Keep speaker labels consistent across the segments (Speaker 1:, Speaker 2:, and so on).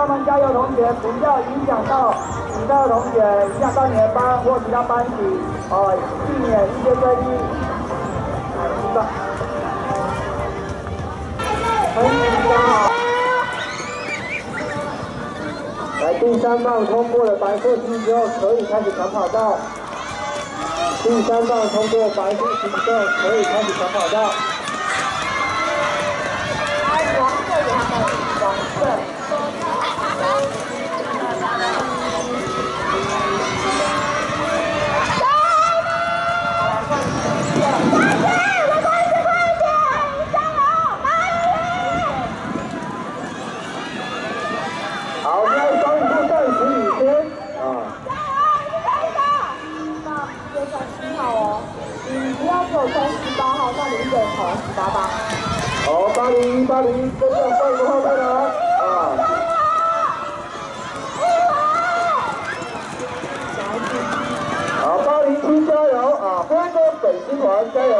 Speaker 1: 帮忙加油，同学，不要影响到其他同学，影响到你的班或其他班级，哦，避免一些争议。很紧张。来，第三棒通过了白色区之后，可以开始抢跑道。第三棒通过白色区之后，可以开始抢跑道。来黄色给他们，黄色。好，八零一八零一，跟上上一个后面的啊。好，八零七加油啊！欢迎北京团加油！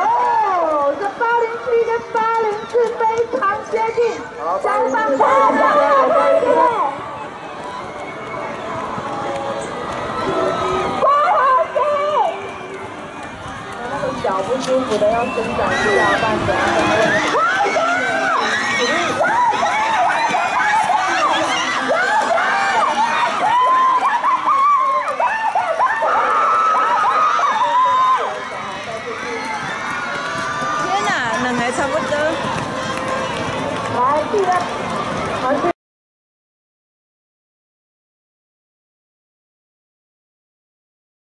Speaker 2: 哦，这八零七跟八零四非常接近，加上加師傅俾我選擇之後，班長。Hãy subscribe cho kênh Ghiền Mì Gõ Để không bỏ lỡ những video hấp dẫn